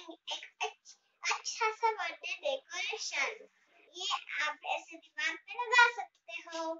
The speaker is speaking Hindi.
एक अच्छा सा बर्थडे डेकोरेशन ये आप ऐसे दीवार पे लगा सकते हो।